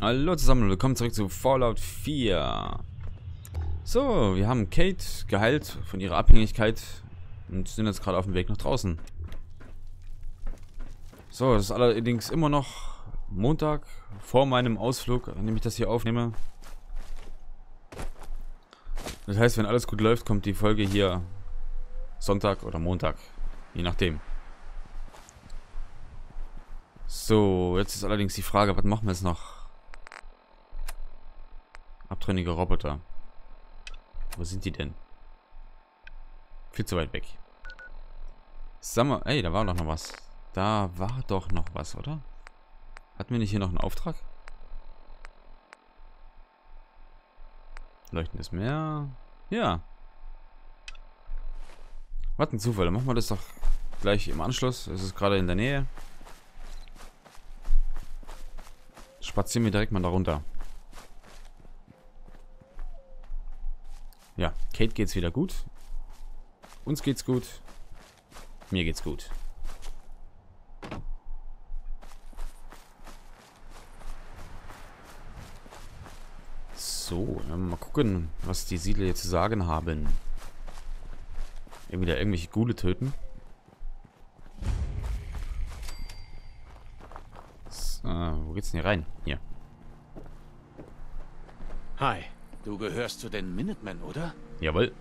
Hallo zusammen willkommen zurück zu Fallout 4. So, wir haben Kate geheilt von ihrer Abhängigkeit und sind jetzt gerade auf dem Weg nach draußen. So, das ist allerdings immer noch Montag vor meinem Ausflug, an dem ich das hier aufnehme. Das heißt, wenn alles gut läuft, kommt die Folge hier Sonntag oder Montag, je nachdem. So, jetzt ist allerdings die Frage, was machen wir jetzt noch? Abtrünnige Roboter. Wo sind die denn? Viel zu weit weg. Sag mal, ey, da war doch noch was. Da war doch noch was, oder? Hatten wir nicht hier noch einen Auftrag? Leuchtendes Meer. Ja. Was ein Zufall. Dann machen wir das doch gleich im Anschluss. Es ist gerade in der Nähe. Spazieren wir direkt mal da runter. Ja, Kate geht's wieder gut. Uns geht's gut. Mir geht's gut. So, mal gucken, was die Siedler hier zu sagen haben. Irgendwie da irgendwelche Gule töten. So, wo geht's denn hier rein? Hier. Hi. Du gehörst zu den Minutemen, oder? Jawohl.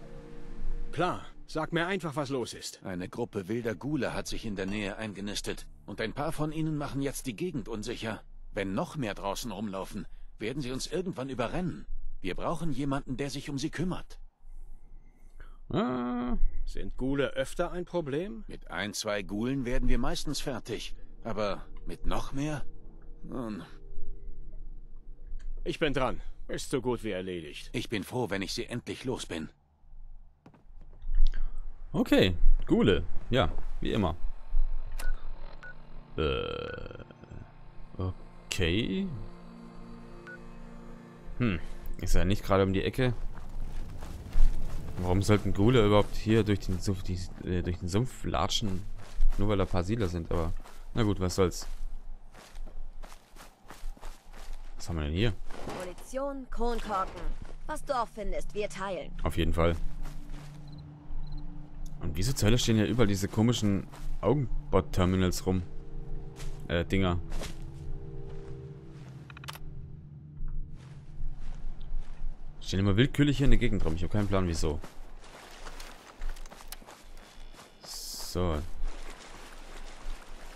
Klar. Sag mir einfach, was los ist. Eine Gruppe wilder Gule hat sich in der Nähe eingenistet. Und ein paar von ihnen machen jetzt die Gegend unsicher. Wenn noch mehr draußen rumlaufen, werden sie uns irgendwann überrennen. Wir brauchen jemanden, der sich um sie kümmert. Ah, Sind Gule öfter ein Problem? Mit ein, zwei Gulen werden wir meistens fertig. Aber mit noch mehr? Nun, Ich bin dran. Ist so gut wie erledigt. ich bin froh, wenn ich sie endlich los bin. okay. Gule. Ja, wie immer. Äh. Okay. Hm. Ist ja nicht gerade um die Ecke. Warum sollten Gule überhaupt hier durch den Sumpf, die, äh, durch den Sumpf latschen? Nur weil da ein paar Siedler sind, aber... Na gut, was soll's. Was haben wir denn hier? Munition, Kronkorken. Was du auch findest, wir teilen. Auf jeden Fall. Und wieso zur Hölle stehen hier überall diese komischen Augenbot-Terminals rum? Äh, Dinger. Stehen immer willkürlich hier in der Gegend rum. Ich habe keinen Plan, wieso. So.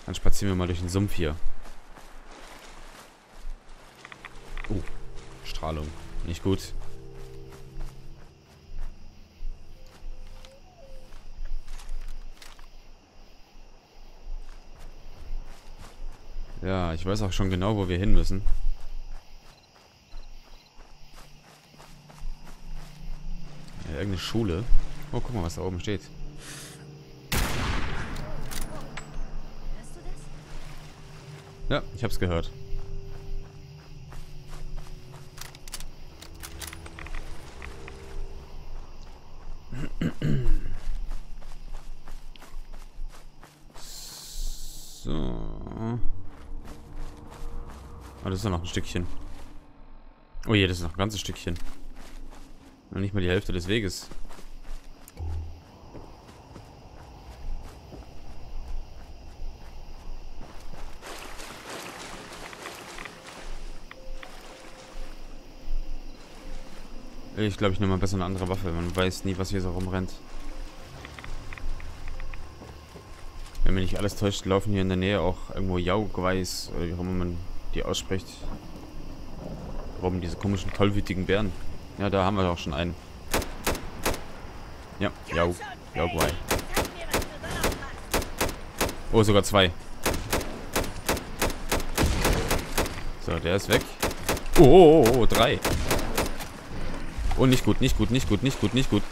Dann spazieren wir mal durch den Sumpf hier. Uh, Strahlung. Nicht gut. Ja, ich weiß auch schon genau, wo wir hin müssen. Ja, irgendeine Schule. Oh, guck mal, was da oben steht. Ja, ich hab's gehört. So. Ah, das ist ja noch ein Stückchen. Oh je, das ist noch ein ganzes Stückchen. Noch nicht mal die Hälfte des Weges. Ich glaube, ich nehme mal besser eine andere Waffe. Man weiß nie, was hier so rumrennt. Wenn mich nicht alles täuscht, laufen hier in der Nähe auch irgendwo Jaugweis, oder wie auch immer man die ausspricht. Warum diese komischen, tollwütigen Bären? Ja, da haben wir auch schon einen. Ja, Jau, Jaugwei. Oh, sogar zwei. So, der ist weg. Oh, oh, oh, oh, drei. Oh, nicht gut, nicht gut, nicht gut, nicht gut, nicht gut.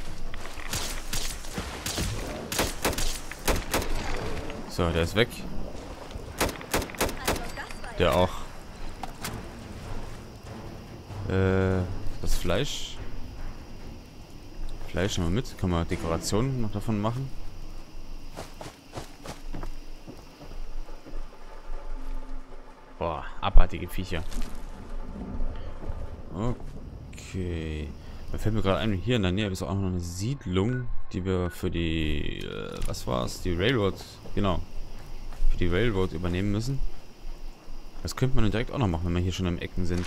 So, der ist weg. Der auch. Äh, das Fleisch. Fleisch nehmen wir mit. Kann man Dekorationen noch davon machen? Boah, abartige Viecher. Okay. Da fällt mir gerade ein, hier in der Nähe ist auch noch eine Siedlung, die wir für die, äh, was war's? Die Railroad, genau. Für die Railroad übernehmen müssen. Das könnte man direkt auch noch machen, wenn wir hier schon am Ecken sind.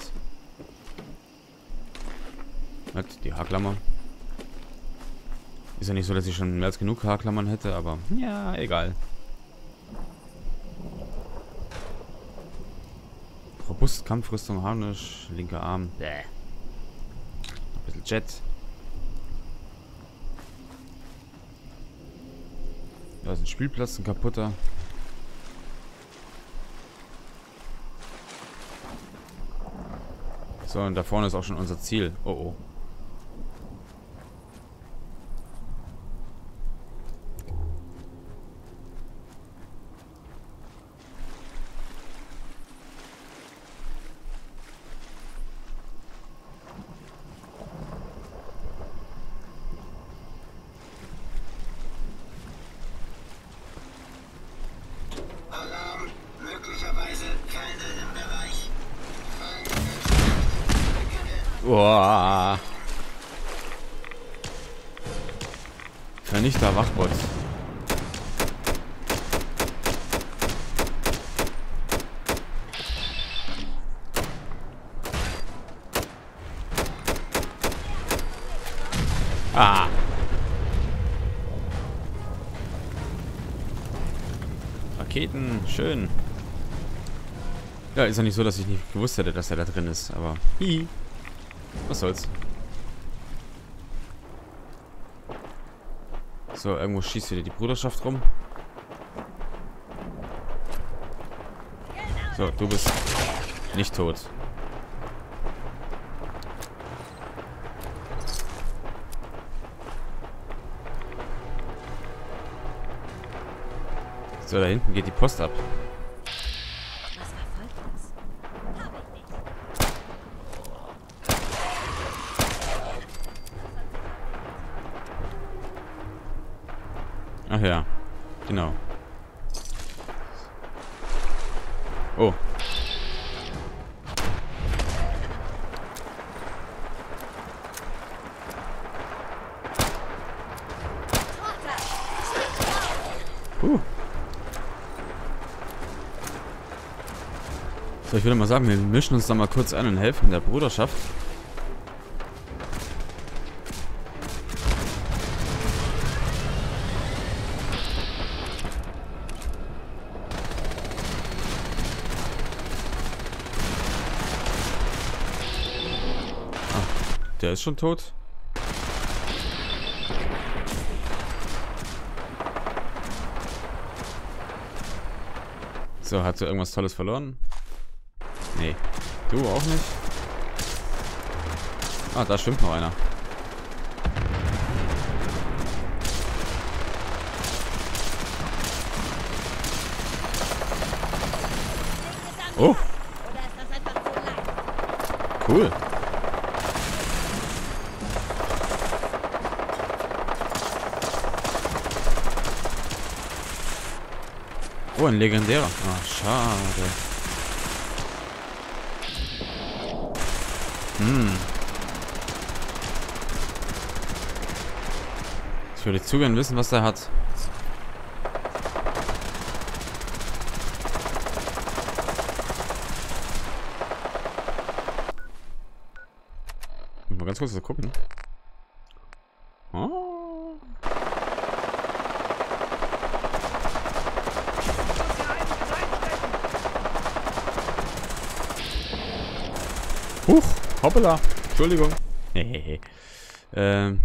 Hat die Haarklammer. Ist ja nicht so, dass ich schon mehr als genug Haarklammern hätte, aber ja, egal. Robust, Kampfrüstung, Harnisch, linker Arm. Bäh. Ein bisschen Jet. Da ist ein Spielplatz, ein kaputter. So, und da vorne ist auch schon unser Ziel. Oh oh. Vernichter Wachbot. Ah. Raketen, schön. Ja, ist ja nicht so, dass ich nicht gewusst hätte, dass er da drin ist, aber... Hihi. Was soll's. So, irgendwo schießt wieder die Bruderschaft rum. So, du bist nicht tot. So, da hinten geht die Post ab. Was verfolgt uns? Habe ich nicht. Ach ja, genau. Oh. Puh. So, ich würde mal sagen, wir mischen uns da mal kurz ein und helfen der Bruderschaft. Der ist schon tot. So, hast du irgendwas Tolles verloren? Nee. Du auch nicht? Ah, da schwimmt noch einer. Oh, cool. Oh, ein legendärer. Ah, schade. Hm. Ich würde zu gern wissen, was der hat. Mal ganz kurz was gucken. Oh. Huch, hoppala. Entschuldigung. Ähm,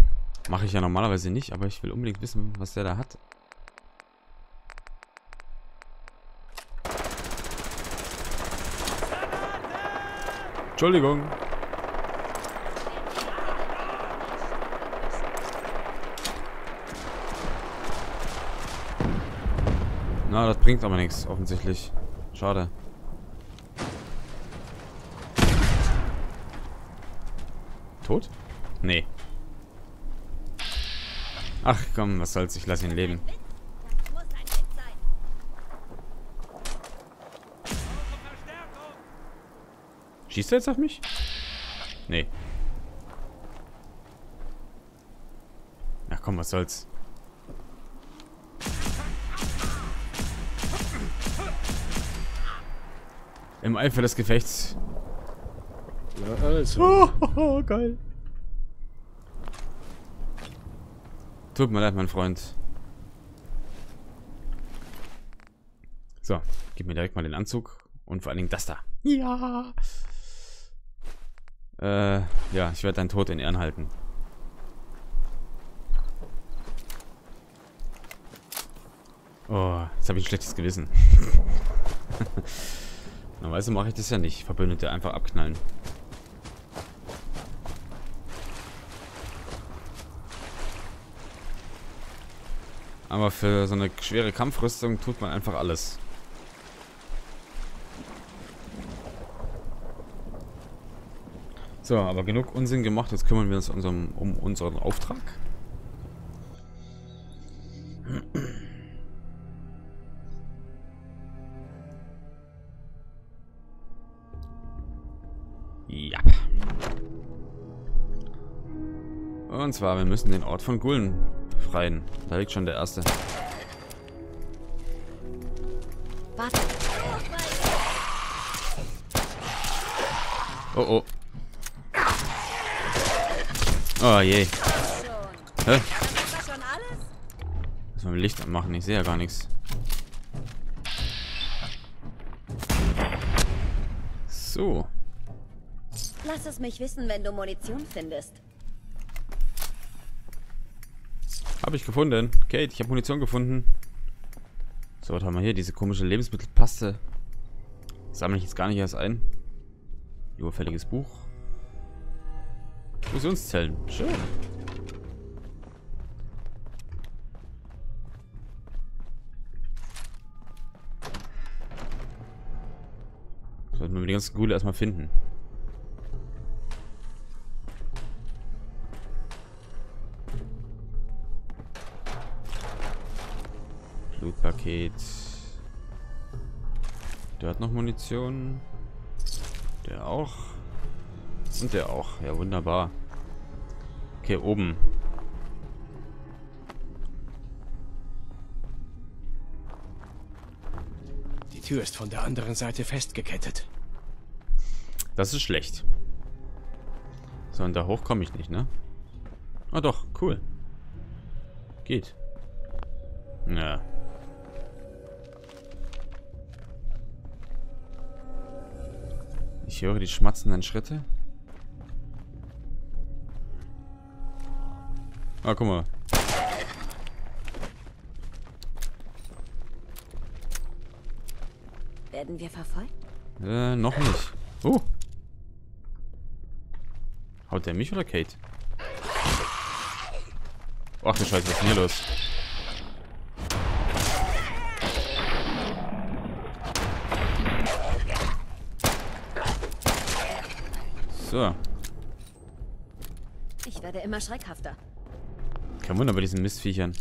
mache ich ja normalerweise nicht, aber ich will unbedingt wissen, was der da hat. Entschuldigung. Na, das bringt aber nichts, offensichtlich. Schade. Tot? Nee. Ach komm, was soll's, ich lasse ihn leben. Schießt er jetzt auf mich? Nee. Ach komm, was soll's. Im Eifer des Gefechts. Na also. Oh, geil. Tut mir leid, mein Freund. So, gib mir direkt mal den Anzug und vor allen Dingen das da. Ja. Äh, ja, ich werde deinen Tod in Ehren halten. Oh, jetzt habe ich ein schlechtes Gewissen. Normalerweise mache ich das ja nicht. Verbündete einfach abknallen. Aber für so eine schwere Kampfrüstung tut man einfach alles. So, aber genug Unsinn gemacht. Jetzt kümmern wir uns unserem, um unseren Auftrag. Ja. Und zwar, wir müssen den Ort von Gullen befreien. Da liegt schon der erste. Warte. Oh oh. Oh je. Hä? Muss man Licht anmachen? Ich sehe ja gar nichts. So. Lass es mich wissen, wenn du Munition findest. Habe ich gefunden. Kate, ich habe Munition gefunden. So, was haben wir hier? Diese komische Lebensmittelpaste. Sammle ich jetzt gar nicht erst ein. Überfälliges Buch. Fusionszellen. Schön. Sollten wir die ganzen Gule erstmal finden. Blutpaket. Der hat noch Munition. Der auch. Und der auch. Ja, wunderbar. Okay, oben. Die Tür ist von der anderen Seite festgekettet. Das ist schlecht. So, und da hoch komme ich nicht, ne? Ah doch, cool. Geht. Ja. Ich höre die schmatzenden Schritte. Ah, guck mal. Werden wir verfolgt? Äh, noch nicht. Oh. Haut der mich oder Kate? Ach du Scheiße, was ist denn hier los? So. Ich werde immer schreckhafter. Kein Wunder bei diesen Mistviechern.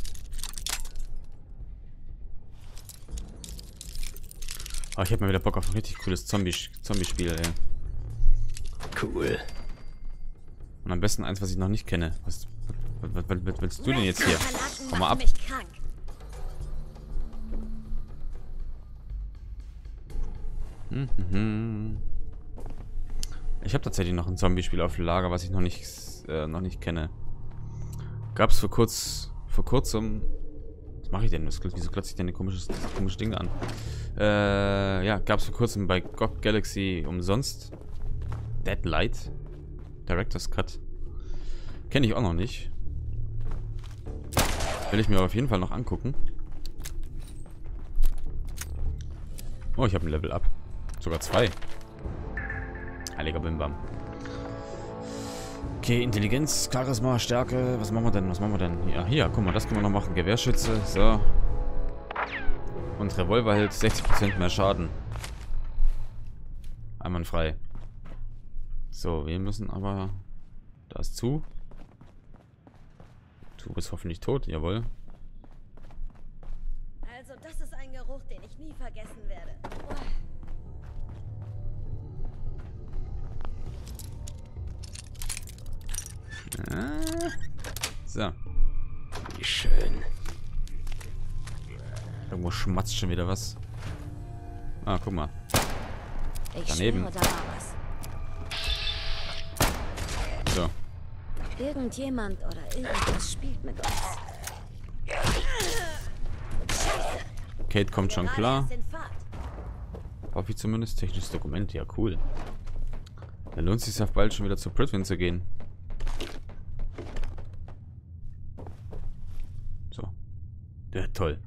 Aber ich hab mal wieder Bock auf ein richtig cooles Zombie- Zombie-Spiel, ey. Cool. Und am besten eins, was ich noch nicht kenne. Was, was, was, was willst du denn jetzt hier? Komm mal ab. Mhm. Ich habe tatsächlich noch ein Zombie-Spiel auf Lager, was ich noch nicht, äh, noch nicht kenne. Gab's vor kurz, vor kurzem. Was mache ich denn? Was, wieso klotze ich denn ein komisches, dieses komische Ding an? Äh, ja, gab's vor kurzem bei GOG Galaxy umsonst. Deadlight. Director's Cut. Kenne ich auch noch nicht. Will ich mir auf jeden Fall noch angucken. Oh, ich habe ein Level Up. Sogar zwei. Heiliger Bimbam. Okay, Intelligenz, Charisma, Stärke. Was machen wir denn? Was machen wir denn? Ja, hier, guck mal, das können wir noch machen. Gewehrschütze, so. Und Revolver hält 60% mehr Schaden. Einwandfrei. So, wir müssen aber... Da ist zu. Du bist hoffentlich tot, jawohl. Also, das ist ein Geruch, den ich nie vergessen Ah. So. Wie schön. Irgendwo schmatzt schon wieder was. Ah, guck mal. Ich Daneben. schwöre. So. Irgendjemand oder irgendwas spielt mit uns. Kate kommt schon klar. Hoffe ich zumindest. Technisches Dokument, ja cool. Dann lohnt es sich ja bald schon wieder zu Pritwin zu gehen. So. Ja, toll.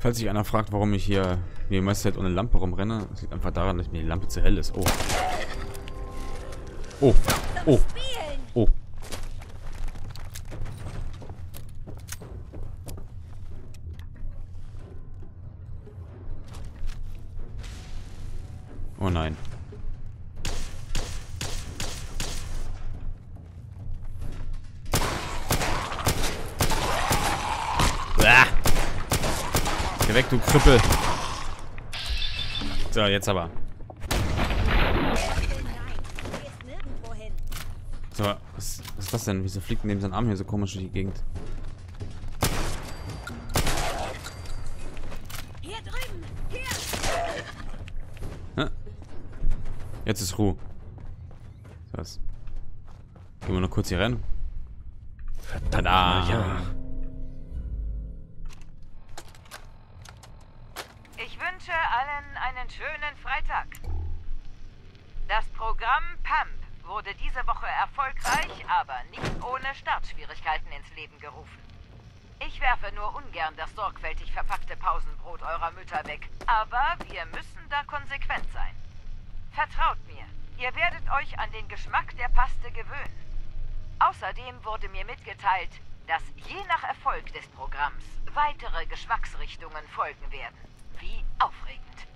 Falls sich einer fragt, warum ich hier die meiste Zeit ohne Lampe rumrenne, das liegt einfach daran, dass mir die Lampe zu hell ist. Oh. Oh. Oh. Oh. Oh nein. Ah. Geh weg, du Krüppel. So, jetzt aber. So, was, was ist das denn? Wieso fliegt neben seinem Arm hier so komisch durch die Gegend? Hier drüben! Hier! Jetzt ist Ruhe. So, was? Gehen wir noch kurz hier rein. Tada! Ja. Einen schönen Freitag. Das Programm PAMP wurde diese Woche erfolgreich, aber nicht ohne Startschwierigkeiten ins Leben gerufen. Ich werfe nur ungern das sorgfältig verpackte Pausenbrot eurer Mütter weg, aber wir müssen da konsequent sein. Vertraut mir, ihr werdet euch an den Geschmack der Paste gewöhnen. Außerdem wurde mir mitgeteilt, dass je nach Erfolg des Programms weitere Geschmacksrichtungen folgen werden. Wie aufregend.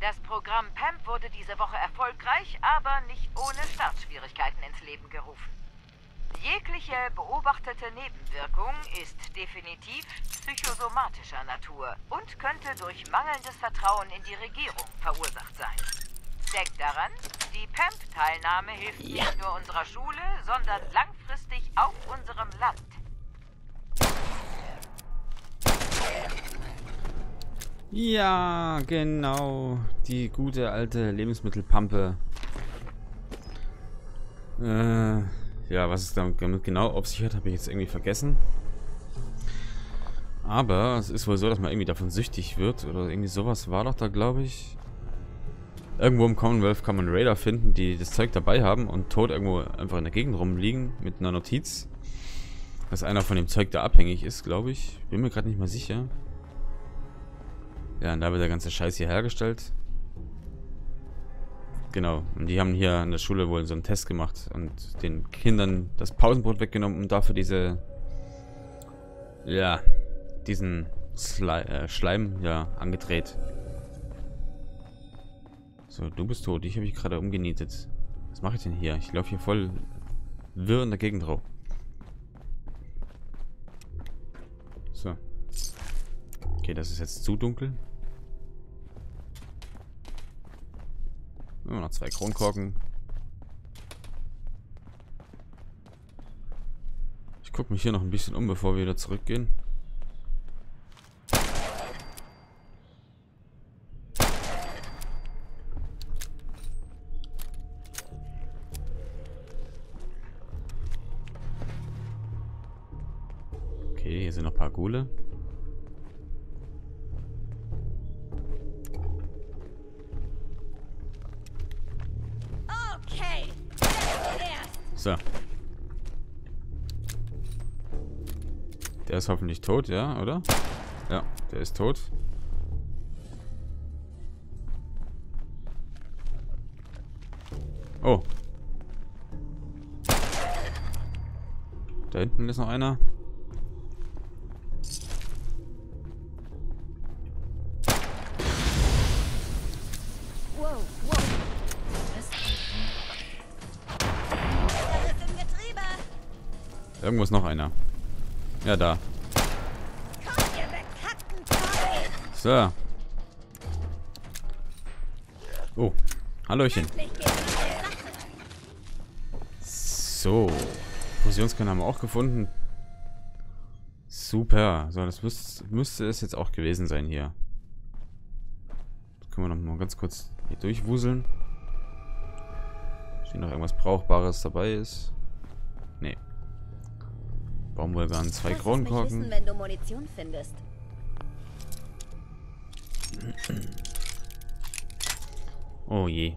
Das Programm PAMP wurde diese Woche erfolgreich, aber nicht ohne Startschwierigkeiten ins Leben gerufen. Jegliche beobachtete Nebenwirkung ist definitiv psychosomatischer Natur und könnte durch mangelndes Vertrauen in die Regierung verursacht sein. Denkt daran, die PAMP-Teilnahme hilft nicht nur unserer Schule, sondern langfristig auch unserem Land. Ja, genau. Die gute alte Lebensmittelpampe. Äh, ja, was es damit genau auf sich hat, habe ich jetzt irgendwie vergessen. Aber es ist wohl so, dass man irgendwie davon süchtig wird. Oder irgendwie sowas war doch da, glaube ich. Irgendwo im Commonwealth kann man Raider finden, die das Zeug dabei haben und tot irgendwo einfach in der Gegend rumliegen mit einer Notiz. Dass einer von dem Zeug da abhängig ist, glaube ich. Bin mir gerade nicht mal sicher. Ja, und da wird der ganze Scheiß hier hergestellt. Genau. Und die haben hier an der Schule wohl so einen Test gemacht und den Kindern das Pausenbrot weggenommen und dafür diese, ja, diesen Sli äh, Schleim, ja, angedreht. So, du bist tot. Ich habe mich gerade umgenietet. Was mache ich denn hier? Ich laufe hier voll wirr in der Gegend rum. So. Okay, das ist jetzt zu dunkel. Oh, noch zwei Kronkorken. Ich gucke mich hier noch ein bisschen um, bevor wir wieder zurückgehen. So. Der ist hoffentlich tot, ja, oder? Ja, der ist tot. Oh. Da hinten ist noch einer. Irgendwo ist noch einer. Ja, da. So. Oh. Hallöchen. So. Fusionskern haben wir auch gefunden. Super. So, das müsste, müsste es jetzt auch gewesen sein hier. Jetzt können wir noch mal ganz kurz hier durchwuseln. Ob noch irgendwas Brauchbares dabei ist. Baumwollgarn, zwei Kronkorken. wissen, wenn du Munition findest. Oh je.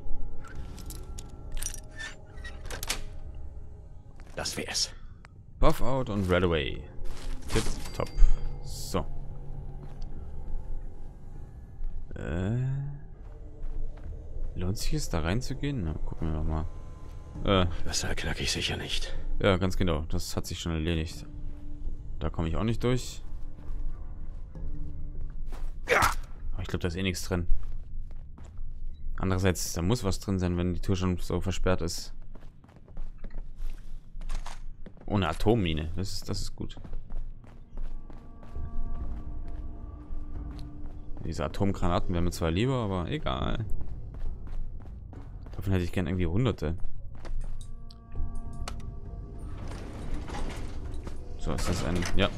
Das wär's. Buff out und Red away. Tip top. So. Äh. Lohnt sich es da reinzugehen? Na, gucken wir doch mal. Äh, Das Seil knack ich sicher nicht. Ja, ganz genau. Das hat sich schon erledigt. Da komme ich auch nicht durch. Ich glaube, da ist eh nichts drin. Andererseits, da muss was drin sein, wenn die Tür schon so versperrt ist. Ohne Atommine. Das ist, das ist gut. Diese Atomgranaten wären mir zwar lieber, aber egal. Davon hätte ich gern irgendwie hunderte. So, ist das ein... Ja.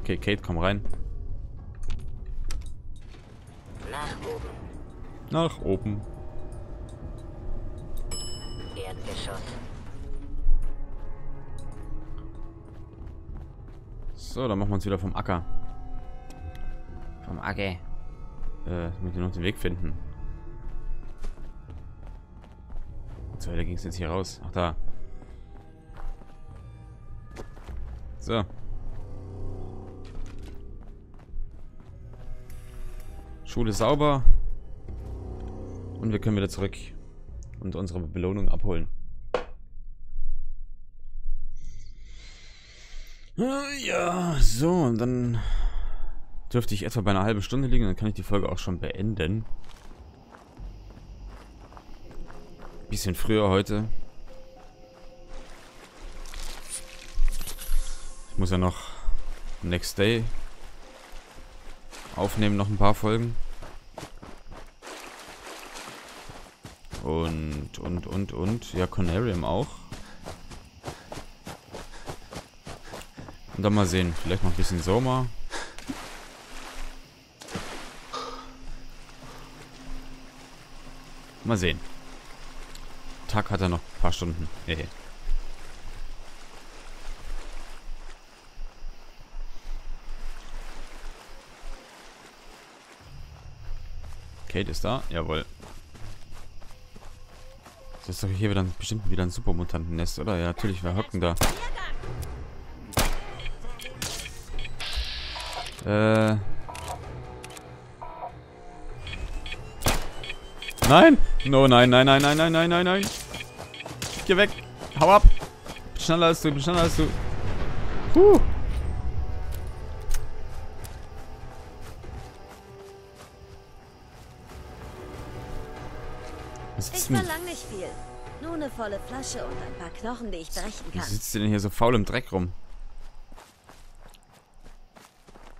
Okay, Kate, komm rein. Nach oben. Nach oben. Erdgeschoss. So, dann machen wir uns wieder vom Acker. Vom Acker. Äh, damit wir noch den Weg finden. So, da ging es jetzt hier raus. Ach, da. So. Schule sauber. Und wir können wieder zurück und unsere Belohnung abholen. Ja, so, und dann dürfte ich etwa bei einer halben Stunde liegen, dann kann ich die Folge auch schon beenden. Bisschen früher heute. Muss ja noch Next Day aufnehmen, noch ein paar Folgen. Und, und, und, und. Ja, Conarium auch. Und dann mal sehen. Vielleicht noch ein bisschen Sommer. Mal sehen. Tag hat er noch ein paar Stunden. Hehe. Kate ist da? Jawohl. Das ist doch hier wieder ein, bestimmt wieder ein Supermutantennest, oder? Ja, natürlich, wir hocken da. Äh. Nein! No, nein, nein, nein, nein, nein, nein, nein, nein. Geh weg. Hau ab. Schneller als du, schneller als du. Huh. Was Ich verlang nicht viel. Nur eine volle Flasche und ein paar Knochen, die ich brechen wie kann. sitzt du denn hier so faul im Dreck rum?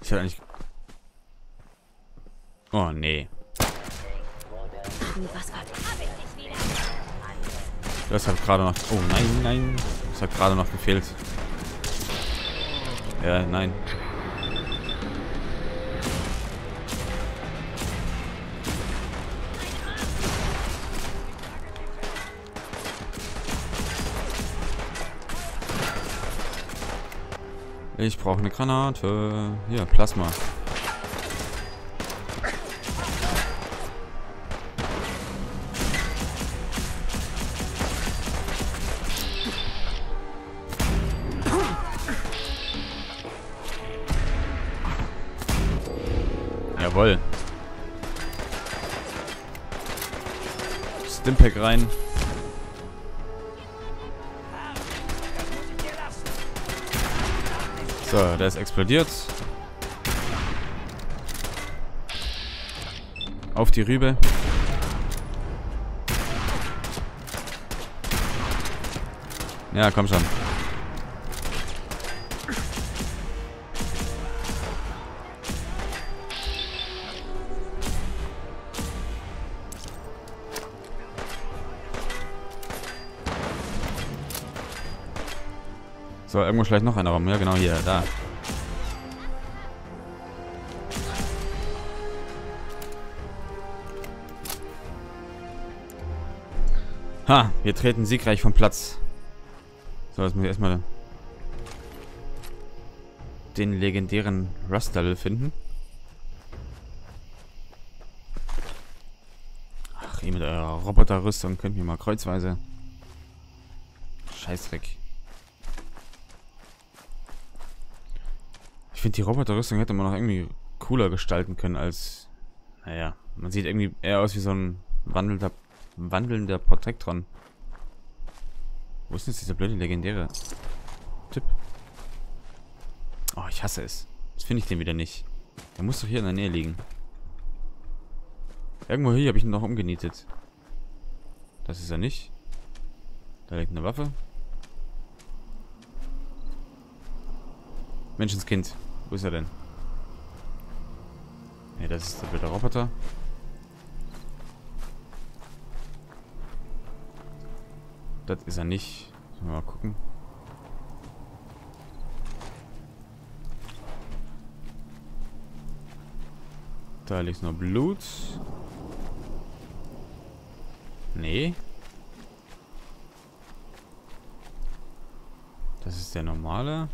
Ich hätte eigentlich... Oh, nee. Das hat gerade noch... Oh, nein, nein. Das hat gerade noch gefehlt. Ja, nein. Ich brauche eine Granate. Hier, Plasma. Jawohl. Stimpack rein. So, der ist explodiert. Auf die Rübe. Ja, komm schon. So, irgendwo schleicht noch einer rum. Ja, genau hier, da. Ha, wir treten siegreich vom Platz. So, jetzt muss ich erstmal den legendären Rustall finden. Ach, ihr mit eurer Roboterrüstung könnt mir mal kreuzweise. Scheißdreck. Ich finde, die Roboterrüstung hätte man noch irgendwie cooler gestalten können als... Naja, man sieht irgendwie eher aus wie so ein wandelnder, wandelnder Protektron. Wo ist denn jetzt dieser blöde legendäre Typ? Oh, ich hasse es. Jetzt finde ich den wieder nicht. Der muss doch hier in der Nähe liegen. Irgendwo hier habe ich ihn noch umgenietet. Das ist er nicht. Da liegt eine Waffe. Menschenskind. Wo ist er denn? Ne, das ist der blöde Roboter. Das ist er nicht. Mal gucken. Da liegt noch Blut. Nee. Das ist der normale.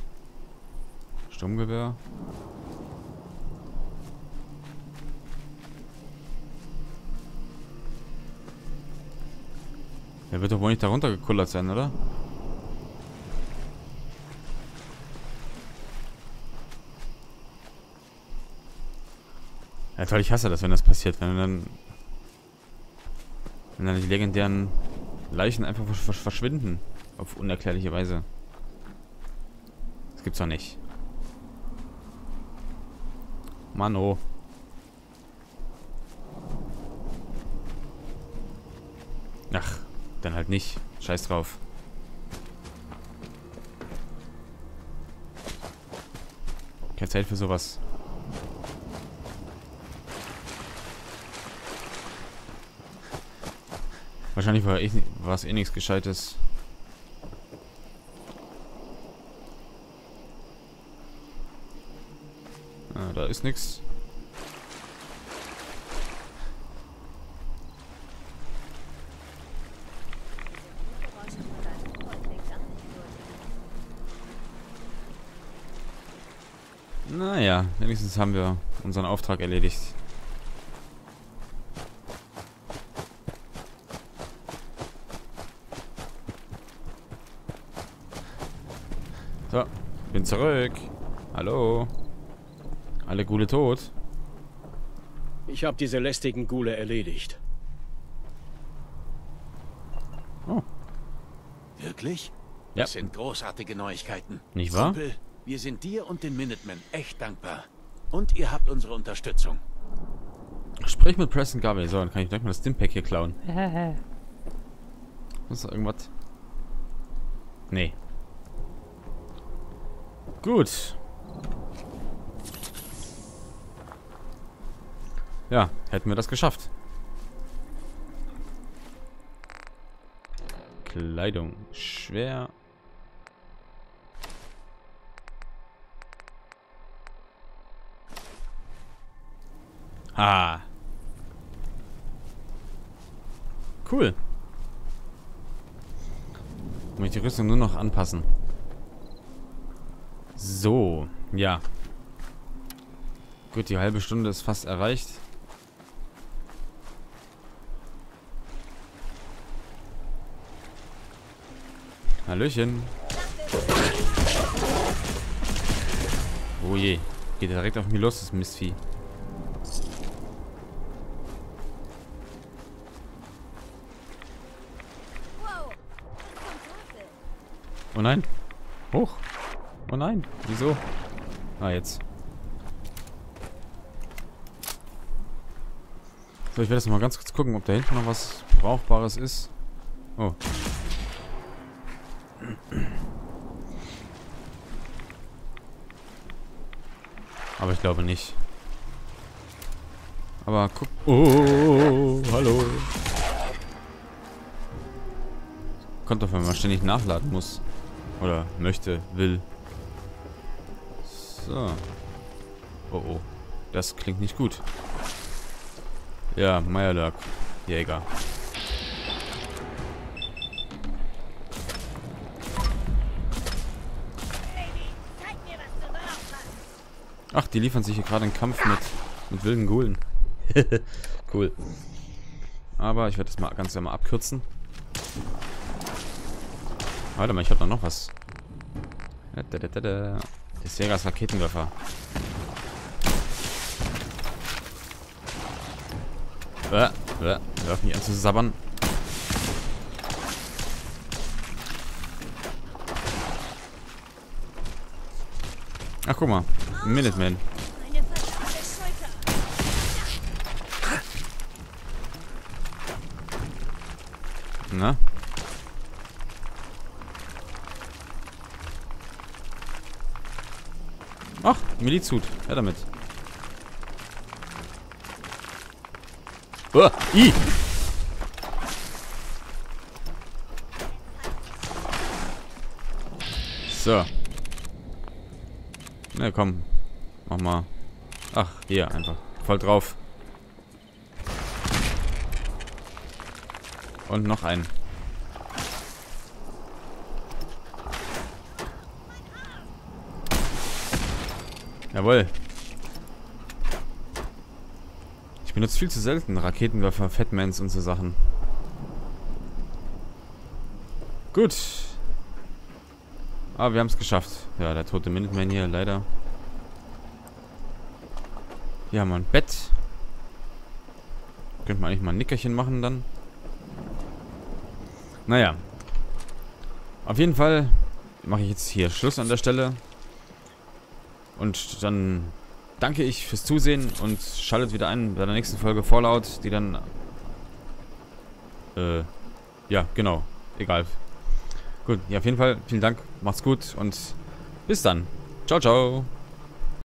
Sturmgewehr. Der wird doch wohl nicht darunter gekullert sein, oder? Ja toll, ich hasse das, wenn das passiert. Wenn dann... Wenn dann die legendären Leichen einfach verschwinden. Auf unerklärliche Weise. Das gibt's doch nicht. Mano. Ach, dann halt nicht. Scheiß drauf. Keine Zeit für sowas. Wahrscheinlich war, ich, war es eh nichts Gescheites. Ah, da ist nichts. Naja, wenigstens haben wir unseren Auftrag erledigt. So, bin zurück. Hallo. Alle Gule tot. Ich habe diese lästigen Gule erledigt. Oh. Wirklich? Ja. Das sind großartige Neuigkeiten. Nicht wahr? Kumpel, wir sind dir und den Minutemen echt dankbar. Und ihr habt unsere Unterstützung. Sprich mit Preston Garvey. So, dann kann ich gleich mal das Stimpack hier klauen. Ist da irgendwas? Nee. Gut. Ja, hätten wir das geschafft. Kleidung. Schwer. Ah. Cool. Muss ich die Rüstung nur noch anpassen. So, ja. Gut, die halbe Stunde ist fast erreicht. Hallöchen. Oh je. Geht direkt auf mich los, das Mistvieh. Oh nein. Hoch. Oh nein. Wieso? Ah, jetzt. So, ich werde jetzt mal ganz kurz gucken, ob da hinten noch was Brauchbares ist. Oh. Aber ich glaube nicht. Aber guck. Oh, hallo. Kommt doch, wenn man ständig nachladen muss. Oder möchte, will. So. Oh oh. Das klingt nicht gut. Ja, Meyerlurk. Jäger. Ach, die liefern sich hier gerade einen Kampf mit, mit wilden Gulen. cool. Aber ich werde das mal ganz mal abkürzen. Warte mal, ich habe da noch was. Das Jägers Raketenwerfer. Äh, äh, hör mich an zu sabbern. Ach, guck mal. Minuteman. Na? Ach, Milizhut. Ja, damit. Oh, i. So. Na komm. Mach mal. Ach, hier einfach. Voll drauf. Und noch einen. Jawohl. Ich benutze viel zu selten Raketenwerfer, Fatmans und so Sachen. Gut. Aber wir haben es geschafft. Ja, der tote Minuteman hier, leider. Hier haben wir ein Bett. Könnte man eigentlich mal ein Nickerchen machen dann. Naja. Auf jeden Fall mache ich jetzt hier Schluss an der Stelle. Und dann danke ich fürs Zusehen und schaltet wieder ein bei der nächsten Folge Fallout, die dann... Äh, ja, genau. Egal. Gut, ja, auf jeden Fall vielen Dank. Macht's gut und bis dann. Ciao, ciao.